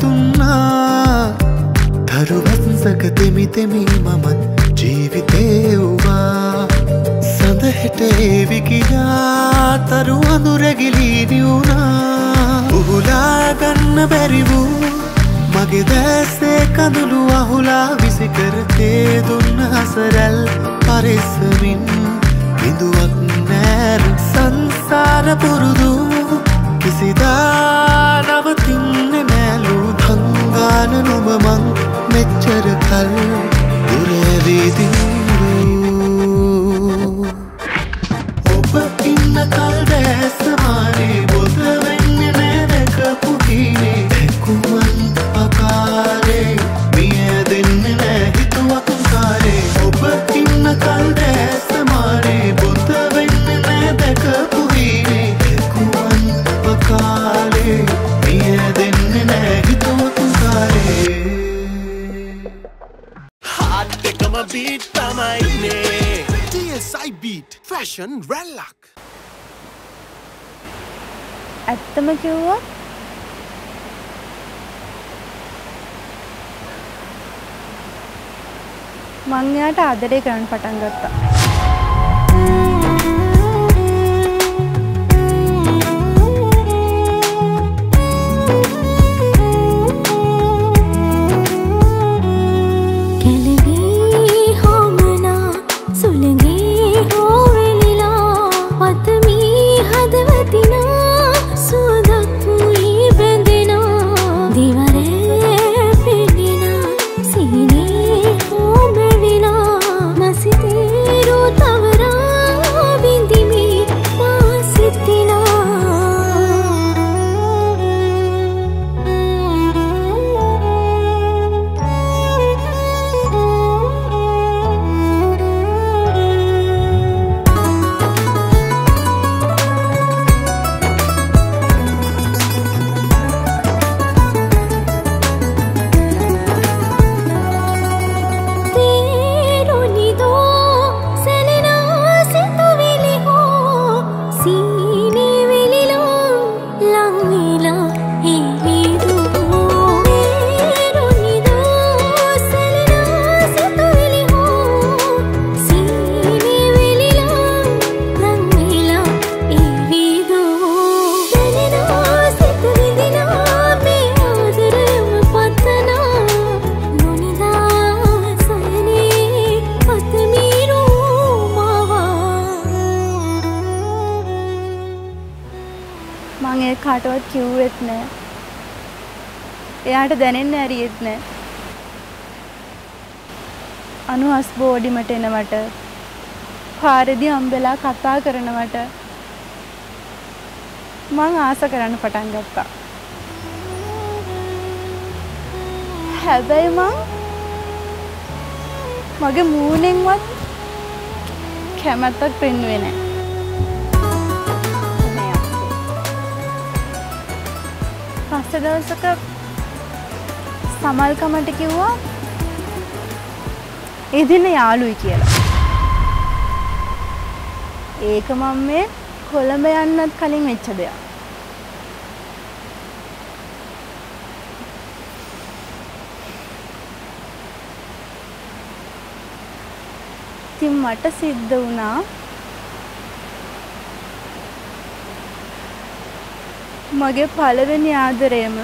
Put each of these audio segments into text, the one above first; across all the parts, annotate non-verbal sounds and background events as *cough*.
දුන්නා. තරුවත්සක තෙමි තෙමි මමත් ජීවිතේව්වා සඳහෙට ඒවි කියා තරු අඳුරැගිලී නිවුණා. උහුලා ගන්න බැරි වූ මගේ දැසේ කඳුළු අහුලා විසිකර තේ දුන්න හසරැල් පරිස්සමින් බිඳුවක් නෑර සංසාර පුරුදු කිසිදා නවතින්න නෑලු දංගාන නොම මං මෙච්චර කල් දුරැවිදිී ෆැෂන් රැල්ලක් ඇත්තම කිව්වා මං එයාට ආදරේ කරන්න පටන් ගත්තා. කෙලවී කාටවත් කිව්වෙත් නෑ. එයාට දැනෙන්න ඇරියෙත් නෑ. අනුහස් බෝඩිමට එනවට පාරදි අම්බෙලා කතා කරනවට මං ආස කරන්න පටන් ගත්තා. හැබැයි මං මගේ මූණෙන්වත් කැමැත්තක් පෙන්නුවේ නෑ. පස්ස දවසක සමල්කමට කිව්වා එදින යාළුයි කියලා. ඒක මම මේ කොළඹ යන්නත් කලින් වෙච්ච දෙයක්. ඉතින් මට සිද්ධ වුණා මගේ පළවෙනි ආදරයම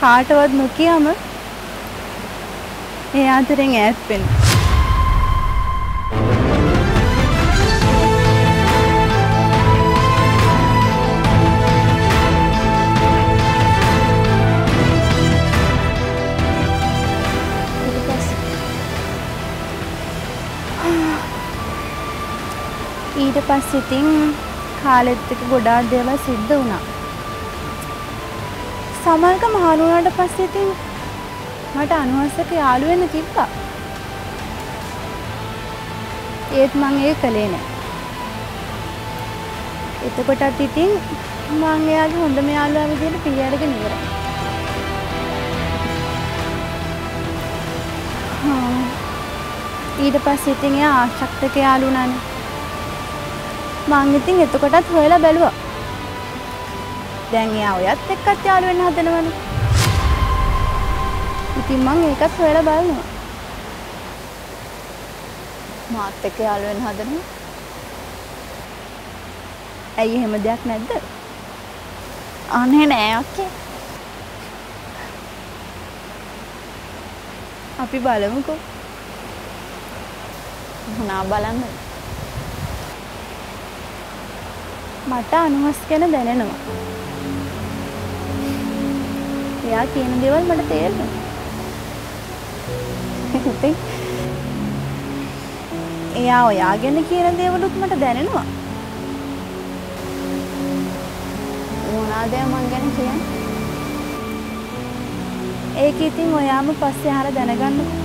කාටවත් නොකියම ඒ ආදරෙන් ඈත් වෙන්න. ඊට පස්සේ ඊට පස්සේ ඉතින් කාලෙත් එක්ක ගොඩාක් දේවල් සිද්ධ වුණා. සමල්ක මහලු වුණාට පස්සේ ඉතින් මට අනුහස්සක යාළු වෙන්න තිබ්බා. ඒත් මං ඒක කළේ නෑ. එතකොටත් ඉතින් මං එයාගේ හොඳම යාළුවා විදිහට පිළිඅරගෙන ඉවරයි. හා ඊට පස්සේ ඉතින් එයා ආශක්තක යාළු වුණානේ. මං ඉතින් එතකොටත් හොයලා බැලුවා. දැන් එයා ඔයත් එක්කත් යාළු වෙන්න හදනවනේ. ඉතින් මං ඒකත් හොයලා බලනවා. මාත් එක්ක යාළු වෙන්න හදනවා. ඇයි එහෙම දෙයක් නැද්ද? අනේ නෑ ඔකේ. අපි බලමුකෝ. මොනා බලන්නද? මට අනුහස් ගැන දැනෙනවා. එයා කියන දේවල් මට තේරෙනවා. ඉතින් එයා ඔයා ගැන කියන දේවලුත් මට දැනෙනවා. මොනාද මං ගැන කියන්නේ? ඒක ඉතින් ඔයාම පස්සේ අහලා දැනගන්නකෝ.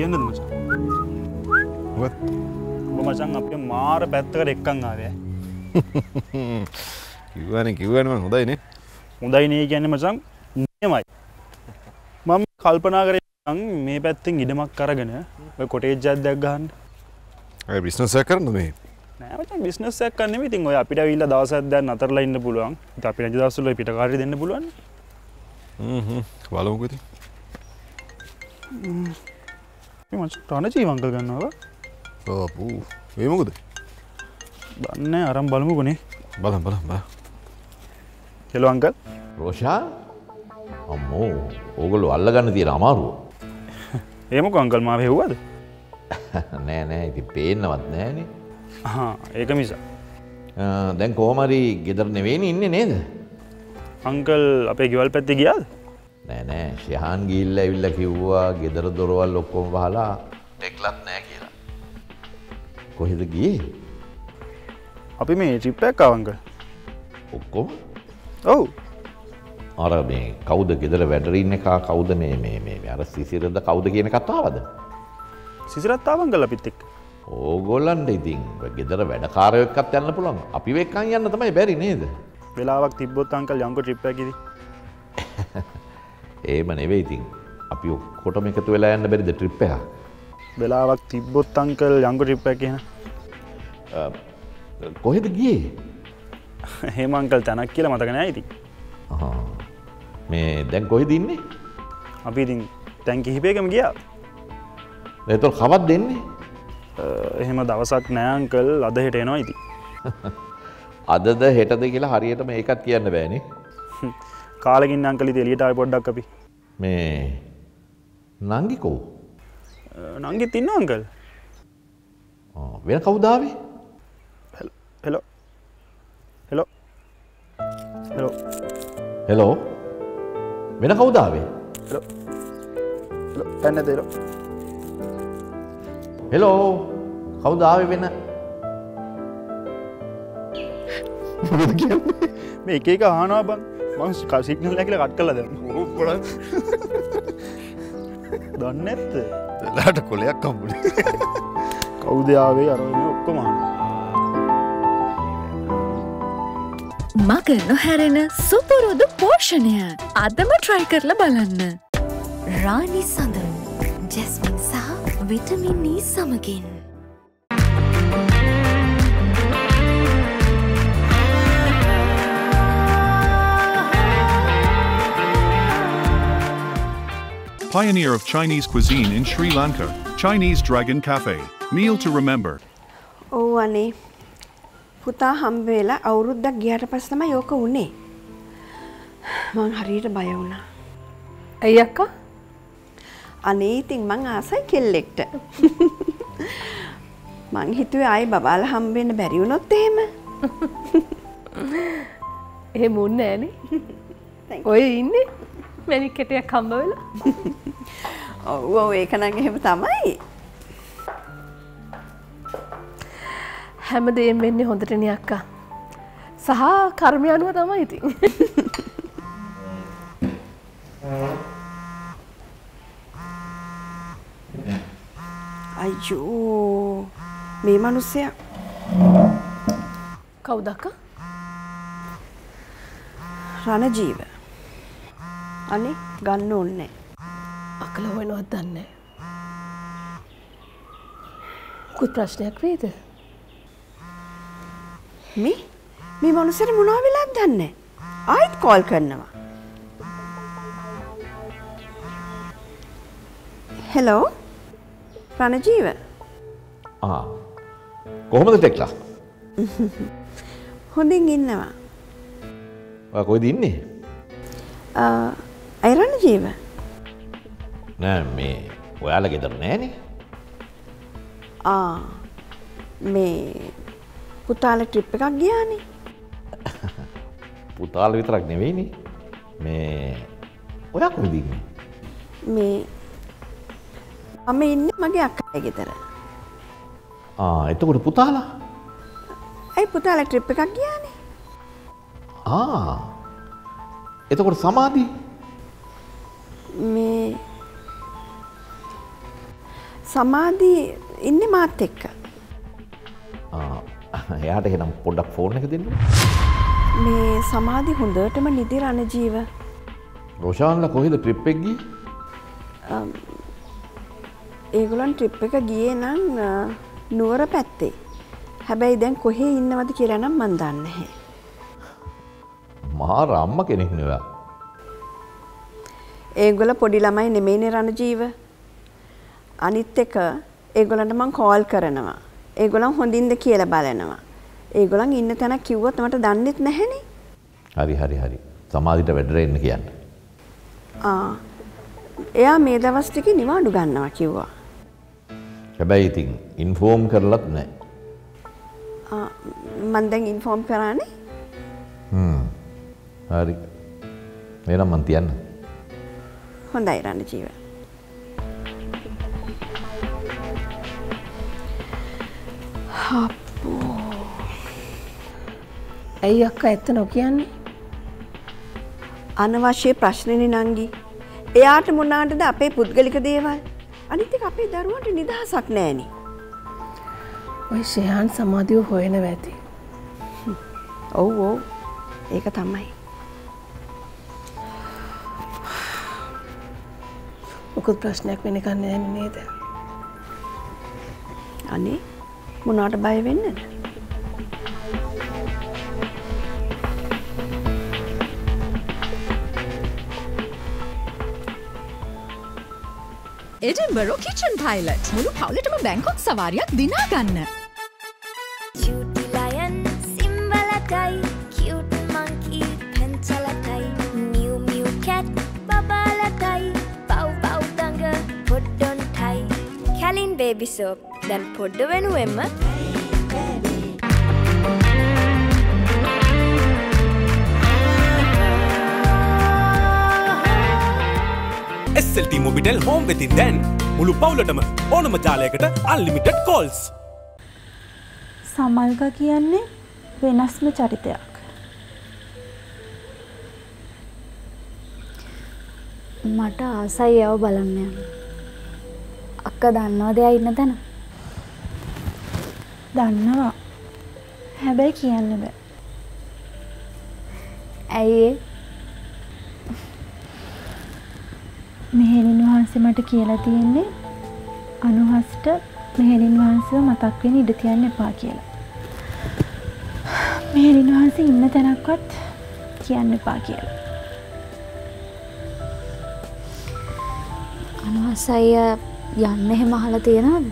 කියන්නද මචං මොකද? ඔබ මචං අපේ මාර පැත්තකට එක්කන් ආවේ කිව්වනේ කිව්වනේ මං හොඳයිනේ. හොඳයි නේ කියන්නේ මචං නියමයි මම කල්පනා කරේ මං පැත්තෙන් ඉඩමක් අරගෙන ඔය කොටේජ් එකක් දැක් ගන්න අය බිස්නස් එකක් කරන්න මේ. නෑ මචං බිස්නස් එකක් කරන්න නෙමෙයි ඉතින් ඔය අපිට ඇවිල්ලා දවසක් දැන් අතරලා ඉන්න පුළුවන් අපි නැති දවස්වල පිට කාර්ය දෙන්න පුළුවන් හ්ම් හ්ම්. බලමුකෝ ඉතින්. මේ රණ ජීවංග ගන්නවා ඕපු. මේ මොකද? දන්නේ අරන් බලමුකෝනේ. බලන්න බලන්න බලන්න. Hello uncle Rosha? අම්මෝ ඕගොල්ලු අල්ලගන්න තියෙන අමාරුව. *laughs* ඒමකෝ අංකල් මාව හෙව්වද? *laughs* නෑ නෑ ඉති පේන්නවත් නෑනේ. ඒක මිසා. දැන් කෝමරි ගෙදර නෙවෙයින ඉන්න නේද? අංකල් අපේ ගෙවල් පැත්තේ ගියාද නෑ නෑ. ශයහන් ගිල්ල ඇවිල්ල කිව්වා ගෙදර දොරවල් ඔක්කොම වහලා ටෙක්ලත් නෑ කියලා. කොහෙද ගියේ? අපි මේ ට්‍රිප්පයක් අවංකල් ඔක්කොම? ඔව්. අර මේ කෞද ගෙදර වැඩරඉන්න එකා? කෞද මේ මේ මේ අර සිසිරද කෞද කියන කතාවද සිසිරත්තාවන් කල පිත් එක් ඕගොල්ලන්ට ඉතින් ගෙදර වැඩකාරයක්කත් යන්න පුළන් අපි වෙක්කන් යන්න තමයි බැරි නේද? වෙලාවක් තිබොත් අංකල් යංක ට්‍රිප්පැකිද ඒම නෙවෙයි ඉතින්. අපි ඔක්කොටම එකතු වෙලා යන්න බැරිද ට්‍රිප් එක වෙලාවක් තිබ්බොත් අංකල් යංක ට්‍රිප්පැ කියන කොහෙද ගියේ? හෙමංකල් තැනක් කියලා මතකන ඇති. මේ දැන් කොහෙද ඉන්නේ? අපි ඉතින් තැන් කිහිපයකම ගියා. එතොල් කවත් දෙන්නේ එහෙම දවසක් නෑංකල් අද හෙට එනවා ඉති *laughs* අදද හෙටද කියලා හරියටම ඒකත් කියන්න බෑනේ *laughs* කාලකින් අංකලි එලියටයි පොඩ්ඩක් අපි. මේ නංගිකෝ? නංගිත් ඉන්න අංකල් වෙන කවුදාවේ හෙලෝ හෙලෝ හෙලෝ හෙලෝ වෙන කවුදාවේ පැන්න දෙලෝ හෙලෝ කවුදාව වෙන? මේ එක එක ආනවා බං මං කසික්නල් ඇකිල කට් කල ද දන්න ඇත්ත වෙලාට කොලයක් කම්බුලි. කෞදයාවේ අරම ඔක්කොමහන්න මග නොහැරෙන සුපුරුදු පෝෂණය අදම ට්‍රයි කරලා බලන්න. රානි සඳන් ජැස්මින් සහ විටමින්නී සමගින්. Pioneer of Chinese cuisine in Sri Lanka, Chinese Dragon Cafe. Meal to remember. ඔව් අනේ පුතා හම්බ වෙලා අවුරුද්දක් ගියාට පස්සේ තමයි ඕක උනේ. මං හරියට බය වුණා. ඇයි අක්කා? අනේ ඉතින් මං ආසයි කෙල්ලෙක්ට. *laughs* මං හිතුවේ ආයි බබාලා හම්බ වෙන්න බැරි වුණොත් එහෙම. එහෙම උන්නේ නෑනේ. *laughs* ඔය ඉන්නේ මැණික් කෙටයක් හම්බ වෙලා. ඔව් ඔව් ඒක නම් එහෙම තමයි. හැමදේම වෙන්නේ හොඳටනේ අක්කා. සහ කර්මය අනුව තමයි ඉතින්. අයියෝ මේ මනුස්සයා කවුදක්ක රණජීව අනේ ගන්න ඕන්නේ අකල හොයනවත් දන්නේ? කුත් ප්‍රශ්නයක් වේද? මේ මේ මනුස්සර මොනා වෙලාත් දන්න? ආයිත් කෝල් කරනවා. හෙලෝ රණජීව කොහොමද ටෙක්ලා? හොඳින් ඉන්නවා. කොයිද ඉන්නේ ජීව නෑ මේ ඔයාල ගෙදර නෑනේ. මේ පුතාල ට්‍රිප් එකක් ගියානේ. *laughs* පුතාල විතරක් නෙවෙයිනි. මේ ඔයක් කොයිදන්නේ මේ මම ඉන්න මගේ අක්කය ගෙතර එතකොට පුතාලා? ඇයි පුතාල ට්‍රිප් එකක් ගියානේ? එතකොට සමාධී මේ සමාධී ඉන්න මාත් එක්ක. එයාට එහෙනම් පොඩ්ඩක් ෆෝර්න එක දෙන්න. මේ සමාධි හොඳටම නිදි රණජීව රෝෂාන්ල කොහෙද ට්‍රිප්පෙක්ගී ඒගොලන් ට්‍රිප් එක ගියේ නම් නුවර පැත්තේ. හැබැයි දැන් කොහේ ඉන්නවද කියලනම් මන් දන්නේ මහා රම්ම කෙනෙක් නෙවා ඒගොල පොඩි ළමයි නෙමේනේ රණජීව අනිත් එක ඒගොලන්ට මං කෝල් කරනවා. ඒගොලන් හොඳින්ද කියල බලනවා. ඒගොලන් ඉන්න තැන කිව්වොත් මට දන්නෙත් නැහැනේ හරි හරි හරි. සමාධිට වැඩරෙන්න කියන්න. එයා මේ දවස් ටික නිවාඩු ගන්නවා කිව්වා. හැබැයි ඉතින් ඉන්ෆෝම් කරලත් නෑ මන් දැන් ඉන්ෆෝම් කරන්නේ? හරි. එනම් මන් තියන්න හොඳයි රන්න ජීව ඇයි අක්ක ඇත්ත නොකියන්නේ? අනවශ්‍ය ප්‍රශ්නනි නංගි. එයාට මොනාටද අපේ පුද්ගලික දේවල්? අනිතික අපේ දරුවන්ට නිදහසක් නෑන. ඔය ශයහන් සමාධියව හොයන ඇති ඔව් ඕ ඒක තමයි මොකුත් ප්‍රශ්නයක් වෙන කන්න ඇම නේද? අනේ මොනාට බය වෙන්නද? එඩින්බරෝ කිචන් පයිලට් මුළු පවුලටම බැංකොක් සවාරයක් දිනා ගන්න. Lion, සිම්බලටයි cute සෝප් දැන් පොඩ්ඩ වෙනුවෙන්ම SLT මොබිටෙල් හෝම් වෙතින් දැන් මුළු පවුලටම ඕනම ජාලයකට අල්ලිමිටඩ් කෝල්ස් සමල්ක කියන්නේ වෙනස්ම චරිතයක්. මට ආසයි යව බලන්න යන්න අක්ක දන්නවා දෙයක් ඉන්න තැන දන්නවා හැබැයි කියන්න බෑ ඇයි ඒ මෙහෙණින් වහන්සේ මට කියලා තියෙන්නේ අනුහස්ට මෙහෙණින් වහන්සේව මතක් වෙන්න ඉඩ තියන්න එපා කියලා. මෙහෙණින් වහන්සේ ඉන්න තැනක්වත් කියන්න එපා කියලා. අනුහස් අයියා යන්න එහෙම අහලා තියෙනවද?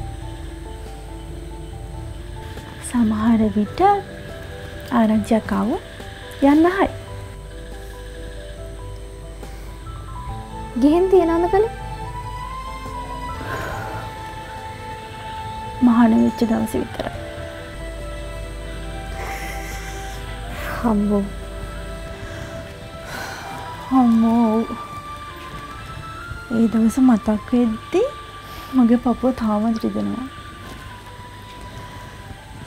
සමහර විට ආරංචියක් ආවොත් යන්න හයි. ගිහින් තියෙනවද කළේ? මහාන වෙච්ච දවස විතරයි. හම්බෝ. හම්බෝ. ඒ දවස මතක් වෙද්දි මගේ පපුව තාමත් රිදෙනවා.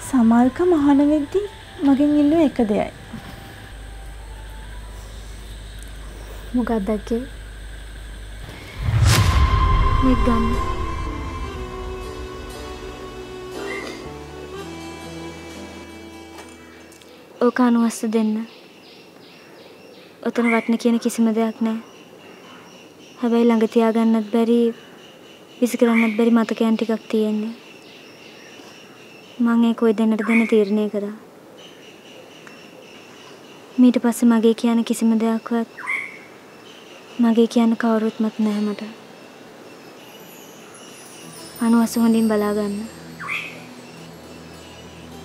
සමල්ක මහන වෙද්දී මගෙන් ඉල්ලුව එක දෙයයි. මොකක්දක්කේ මේ ගන්න ඕක අනුවස්ස දෙන්න ඔතන වටන කියන කිසිම දෙයක් නෑ හැබැයි ළඟ තියාගන්නත් බැරි විසි කරන්නත් බැරි මතකයන් ටිකක් තියෙන්නේ. මං ඒක ඔය දෙන්නට දෙන්න තීරණය කරා මීට පස්සේ මගේ කියන කිසිම දෙයක්වත් මගේ කියන්න කවුරුත් මත නැහැ මට. අනුවස හොඳින් බලාගන්න.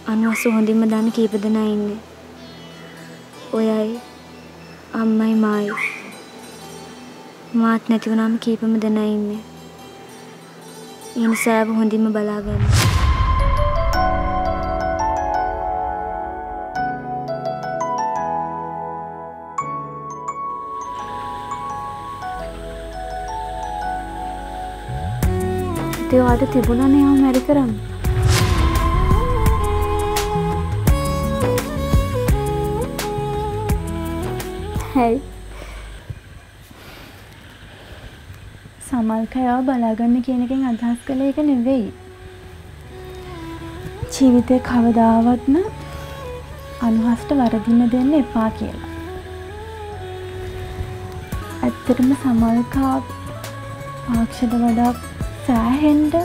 අනුවස හොඳින්ම දන්න කීප දෙනා ඉන්නේ. ඔයයි අම්මයි මායි. මාත් නැති වුණාම කීපම දෙනා ඉන්නේ. ඒ නිසා ඔබ හොඳින්ම බලාගන්න ඉතින් ඔයාට තිබුණානේ ආව මැරි කරන්න. හැයි සමල්කයාව බලාගන්න කියන එකෙන් අදහස් කළ එක නෙවෙයි. ජීවිතේ කවදාවත්ම අනුහස්ට වරදින්න දෙන්න එපා කියලා. ඇත්තටම සමල්කා ආක්ෂට වඩා සෑහෙන්ඩ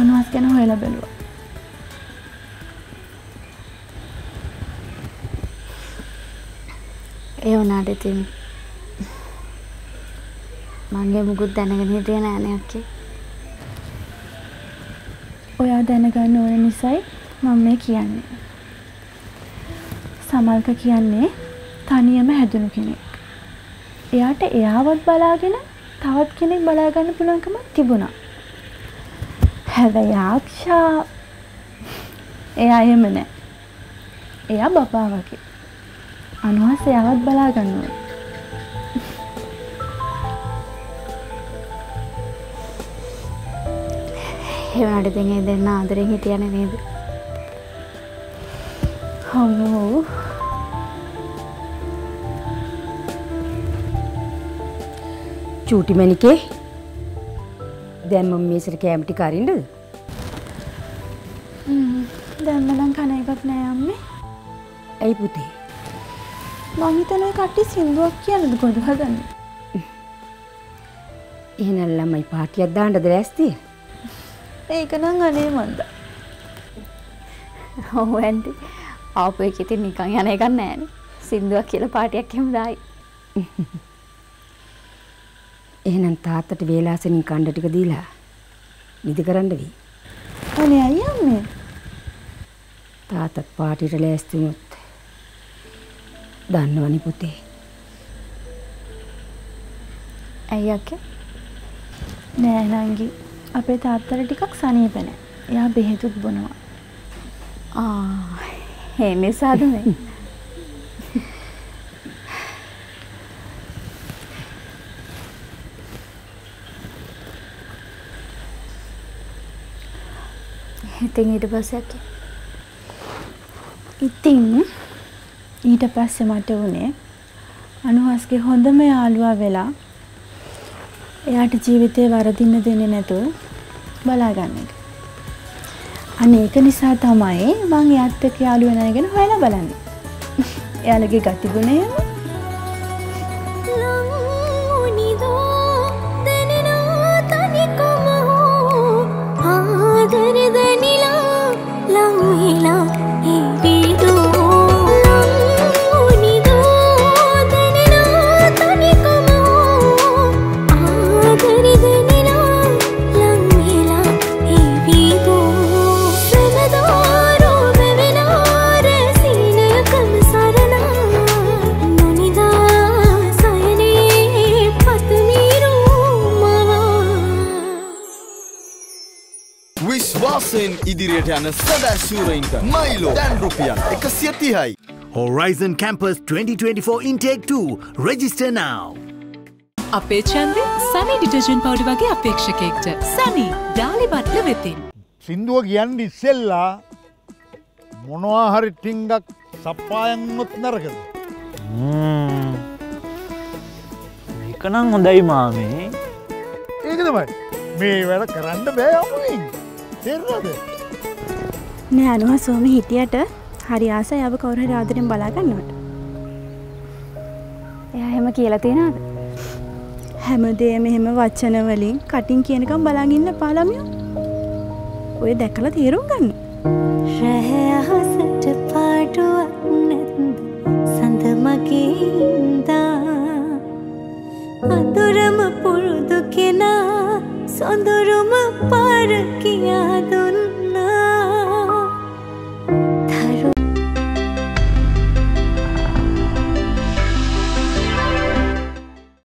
අනුහස් ගැන හොයලා බැලුවා. ඒ වුණාට ඉතින් මගේ මුකුත් දැනගෙන හිටියේ නෑනේ අක්කේ. ඔයා දැනගන්න ඕන නිසයි මම මේ කියන්නේ. සමල්ක කියන්නේ තනියම හැදුණු කෙනෙක්. එයාට එයාවත් බලාගෙන තවත් කෙනෙක් බලාගන්න පුළුවන්කමක් තිබුණා. හැබැයි ආක්ෂා එයා එහෙම නෑ. එයා බබා වගේ. අනුහස් එයාවත් බලාගන්න ඕනේ. ඒ වුණාට ඉතින් ඒ දෙන්න ආදරෙන් හිටියනේ නේද? හම්මෝ චූටි මැනිකේ දැන් මම මේසට කෑම ටික අරින්නද? දැම්ම නම් කන එකක් නෑ අම්මේ. ඇයි පුතේ? මං හිතන්නේ කට්ටිය සින්දුවක් කියන්නද ගොඩ හදන්නේ. එහෙනම් ළමයි පාටියක් දාන්නද ලෑස්තිය? ඒක නම් අනේ මන්ද. ඔව් ඇන්ටි. ආපු එක ඉතින් නිකන් යන එකක් නෑනේ. සින්දුවක් කියලා පාටියක් එහෙම දායි. එහෙනම් තාත්තට වේලාසනින් කණ්ඩ ටික දීලා නිදි කරන්න වෙයි. අනේ අයියා අම්මේ. තාත්තත් පාටියට ලෑස්ති වුණොත් දන්නවනේ පුතේ. ඇයි අක්කේ? නෑ නංගි. අපේ තාත්තට ටිකක් සනීප නෑ. එයා බෙහෙතුත් බොනවා. ආ ඒ නිසාද මේ? ඉතින් ඊට පස්සේ අක්කේ ඉතින් ඊට පස්සේ මට වුණේ අනුහස්ගේ හොඳම යාළුවා වෙලා එයාට ජීවිතේ වරදින්න දෙන්නේ නැතුව බලාගන්න එක. අනේ ඒක නිසා තමයි මං එයාත් එක්ක යාළු වෙන අය ගැන හොයලා බලන්නේ. *laughs* එයාලගේ ගතිගුණය විශ්වාසයෙන් ඉදිරියට යන සදැශූරයින්ට මයිලෝ දැන් රුපියල් එකසිය තිහයි. Horizon Campus 2024 Intake 2. Register now. අපේ චන්දය සනි ඩිටර්ජන් පවඩි වගේ අපේක්ෂකෙක්ට සනි ඩාලි බට්ල වෙතින්. සින්දුව කියන්න ඉස්සෙල්ලා මොනවාහරි ටිංගක් සප්පායන්මුත් නරකද ඒකනම් හොඳයි මාමේ ඒක තමයි මේ වැඩ කරන්න බෑ අමුවෙන් තේරවාද නෑ අනුහ සෝම හිටියට හරි ආස යව කවුරහරි ආදරෙන් බලාගන්නවට එයා හෙම කියලා තියෙනද හැමදේ මෙහෙම වච්චන වලින් කටින් කියනකම් බලාගන්න පාලමියෝ ඔය දැකලා තේරුම් ගන්න. රැහහසට පාටුවක් නැත්ද සඳ මගේන්දා. අඳුරම පුරුදු කෙනා සොඳුරුම पर किया दोनों